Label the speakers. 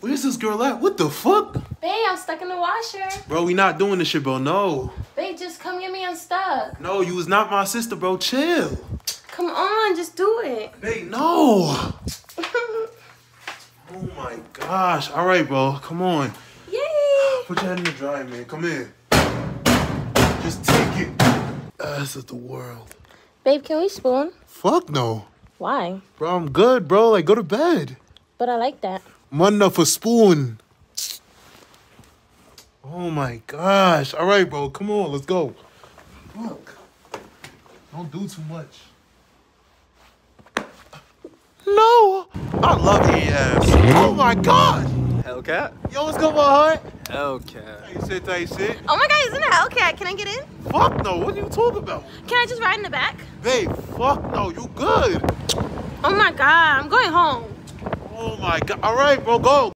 Speaker 1: Where's this girl at? What the fuck?
Speaker 2: Babe, I'm stuck in the washer.
Speaker 1: Bro, we not doing this shit, bro. No.
Speaker 2: Babe, just come get me unstuck.
Speaker 1: No, you was not my sister, bro. Chill.
Speaker 2: Come on, just do it.
Speaker 1: Babe, no. Oh my gosh. All right, bro. Come on.
Speaker 2: Yay!
Speaker 1: Put your head in the dryer, man. Come in. Just take it. Ass of the world.
Speaker 2: Babe, can we spoon?
Speaker 1: Fuck no.
Speaker 2: Why?
Speaker 1: Bro, I'm good, bro. Like, go to bed.
Speaker 2: But I like that.
Speaker 1: Manda for spoon. Oh my gosh. All right, bro. Come on. Let's go. Fuck. Don't do too much. No. I love your ass. Oh my god.
Speaker 3: Hellcat?
Speaker 1: Yo, what's good, my heart?
Speaker 3: Hellcat.
Speaker 1: Hey, sit, hey, sit.
Speaker 2: Oh my god, isn't it Hellcat? Can I get in?
Speaker 1: Fuck no. What are you talking about?
Speaker 2: Can I just ride in the back?
Speaker 1: Babe, fuck no. You good.
Speaker 2: Oh my god, I'm going home.
Speaker 1: My god. All right, bro. Go.